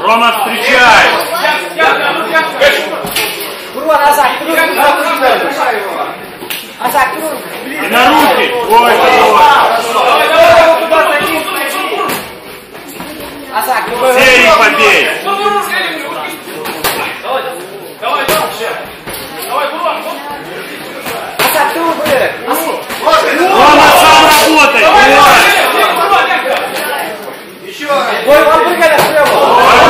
Рона, встречай! Бурван, Азак, Азак, И на руки! Ой, давай! Азак, Серий побей! Рома, сам работай! Boy var buraya gel. Buraya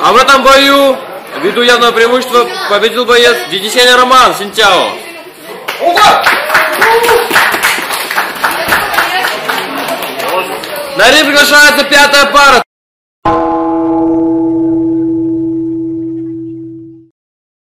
А в этом бою, ввиду явного преимущества, победил боец Дидиченя Роман Синтяо. На ринг приглашается пятая пара.